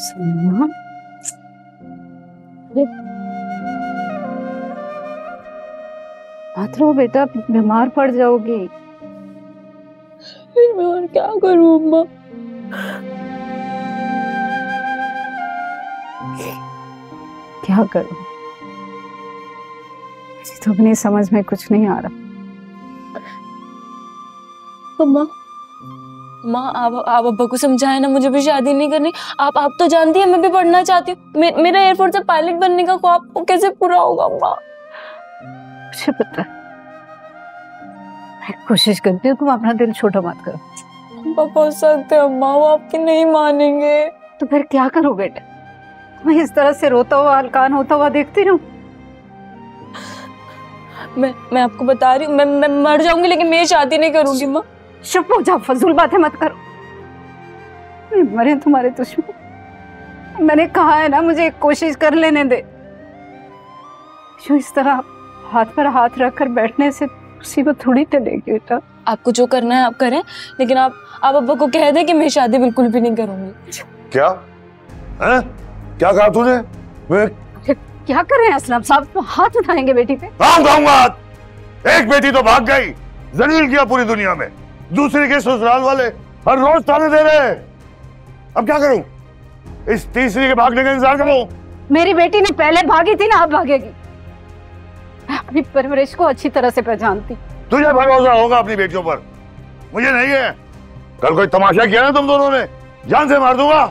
सलमा बेटा बीमार पड़ जाओगी। फिर मैं और क्या करूँ अम्मा? क्या करूँ? मुझे तो अपनी समझ में कुछ नहीं आ रहा। अम्मा माँ आप आप अब्बा को समझाए ना मुझे भी शादी नहीं करनी। आप आप तो जानती है मैं भी पढ़ना चाहती हूँ। मे, मेरा एयरफोर्स से पायलट बनने का ख्वाब वो कैसे पूरा होगा माँ? मुझे पता मैं कोशिश करती हूँ तुम अपना दिल छोटा मत करो। पापा हो सकते हैं अम्मा वो आपकी नहीं मानेंगे। तो फिर क्या करो बेटा? मैं इस तरह से रोता हुआ अलकान होता हुआ देखती रहूँ। मैं मैं आपको बता रही हूँ मैं मैं मर जाऊँगी लेकिन मैं शादी नहीं करूँगी माँ। चुप हो जाओ फजूल बातें मत करो। मरे तुम्हारे दुश्मन। मैंने कहा है ना मुझे एक कोशिश कर लेने दे। जो इस तरह हाथ पर हाथ रखकर बैठने से मुसीबत थोड़ी टलेगी बेटा? आपको जो करना है आप करें लेकिन आप आप अब्बा को कह दें कि मैं शादी बिल्कुल भी नहीं करूँगी। क्या? है? क्या कहा तूने? मैं क्या कर रहे हैं असलम साहब? तो हाथ उठाएँगे बेटी पे। खाऊँगा एक बेटी तो भाग गई जलील किया पूरी दुनिया में। दूसरी के ससुराल वाले हर रोज ताने दे रहे हैं। अब क्या करूँ? इस तीसरी के भागने का इंतज़ार करो। मेरी बेटी ने पहले भागी थी ना अब भागेगी। अपनी परवरिश को अच्छी तरह से पहचानती। तुझे भरोसा होगा अपनी बेटियों पर। मुझे नहीं है। कल कोई तमाशा किया ना तुम दोनों ने? जान से मार दूँगा।